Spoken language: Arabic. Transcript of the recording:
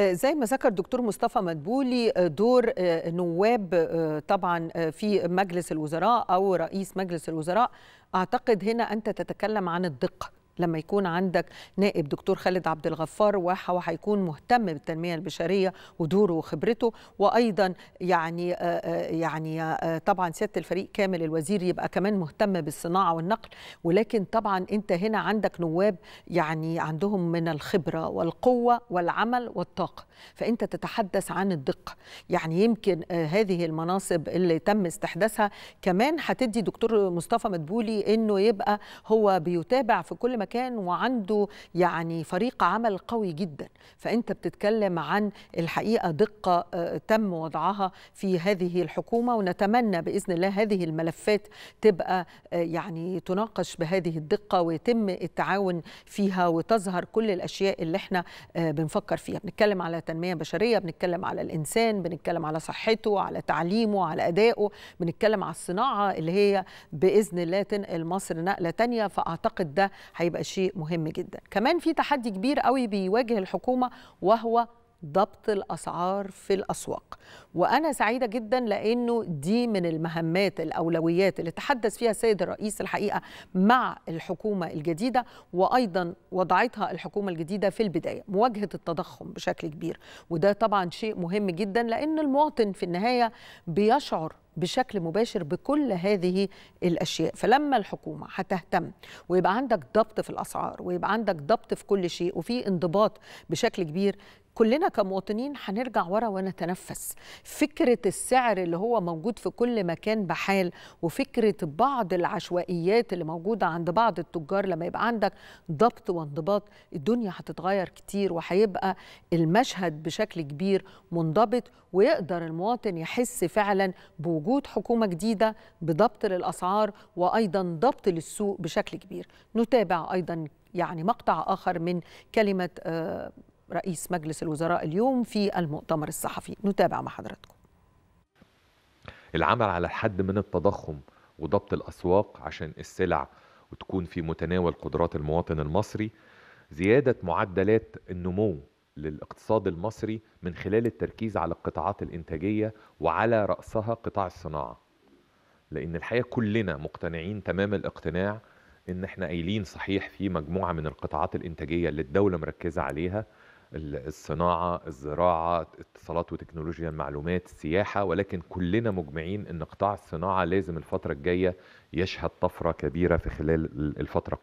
زي ما ذكر دكتور مصطفى مدبولي دور نواب طبعا في مجلس الوزراء أو رئيس مجلس الوزراء. أعتقد هنا أنت تتكلم عن الدقة. لما يكون عندك نائب دكتور خالد عبد الغفار وهو هيكون مهتم بالتنمية البشرية ودوره وخبرته وأيضا يعني يعني طبعا سيادة الفريق كامل الوزير يبقى كمان مهتم بالصناعة والنقل. ولكن طبعا أنت هنا عندك نواب يعني عندهم من الخبرة والقوة والعمل والطاقة. فأنت تتحدث عن الدقة. يعني يمكن هذه المناصب اللي تم استحداثها كمان هتدي دكتور مصطفى مدبولي إنه يبقى هو بيتابع في كل مكان وعنده يعني فريق عمل قوي جدا. فأنت بتتكلم عن الحقيقة دقة تم وضعها في هذه الحكومة ونتمنى بإذن الله هذه الملفات تبقى يعني تناقش بهذه الدقة ويتم التعاون فيها وتظهر كل الأشياء اللي إحنا بنفكر فيها. بنتكلم على تنمية بشرية بنتكلم على الإنسان بنتكلم على صحته على تعليمه على أدائه بنتكلم على الصناعة اللي هي بإذن الله تنقل مصر نقلة تانية. فأعتقد ده هيبقى شيء مهم جدا. كمان في تحدي كبير قوي بيواجه الحكومة وهو ضبط الأسعار في الأسواق. وأنا سعيدة جدا لأنه دي من المهمات الأولويات اللي تحدث فيها السيد الرئيس الحقيقة مع الحكومة الجديدة وأيضا وضعتها الحكومة الجديدة في البداية مواجهة التضخم بشكل كبير. وده طبعا شيء مهم جدا لأن المواطن في النهاية بيشعر بشكل مباشر بكل هذه الأشياء. فلما الحكومة هتهتم ويبقى عندك ضبط في الأسعار ويبقى عندك ضبط في كل شيء وفي انضباط بشكل كبير كلنا كمواطنين هنرجع ورا ونتنفس. فكرة السعر اللي هو موجود في كل مكان بحال وفكرة بعض العشوائيات اللي موجودة عند بعض التجار لما يبقى عندك ضبط وانضباط الدنيا هتتغير كتير وهيبقى المشهد بشكل كبير منضبط ويقدر المواطن يحس فعلا بوجود حكومة جديدة بضبط للأسعار وأيضا ضبط للسوق بشكل كبير. نتابع أيضا يعني مقطع آخر من كلمة آه رئيس مجلس الوزراء اليوم في المؤتمر الصحفي. نتابع مع حضراتكم. العمل على الحد من التضخم وضبط الأسواق عشان السلع وتكون في متناول قدرات المواطن المصري زيادة معدلات النمو للاقتصاد المصري من خلال التركيز على القطاعات الإنتاجية وعلى رأسها قطاع الصناعة. لأن الحقيقة كلنا مقتنعين تمام الاقتناع إن إحنا قايلين صحيح في مجموعة من القطاعات الإنتاجية اللي الدولة مركزة عليها الصناعة الزراعة اتصالات وتكنولوجيا المعلومات السياحة ولكن كلنا مجمعين إن قطاع الصناعة لازم الفترة الجاية يشهد طفرة كبيرة في خلال الفترة القادمة.